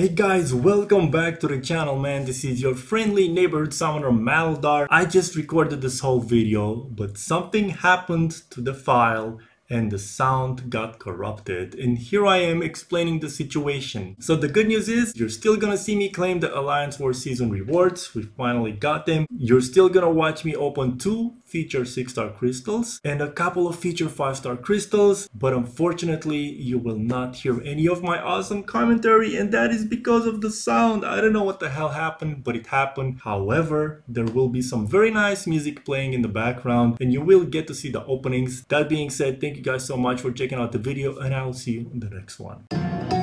Hey guys, welcome back to the channel man. This is your friendly neighborhood summoner Maladar. I just recorded this whole video, but something happened to the file and the sound got corrupted. And here I am explaining the situation. So the good news is you're still gonna see me claim the Alliance War season rewards. We finally got them. You're still gonna watch me open two feature 6 star crystals and a couple of feature 5 star crystals. But unfortunately, you will not hear any of my awesome commentary and that is because of the sound. I don't know what the hell happened, but it happened. However, there will be some very nice music playing in the background and you will get to see the openings. That being said, you guys so much for checking out the video and I will see you in the next one.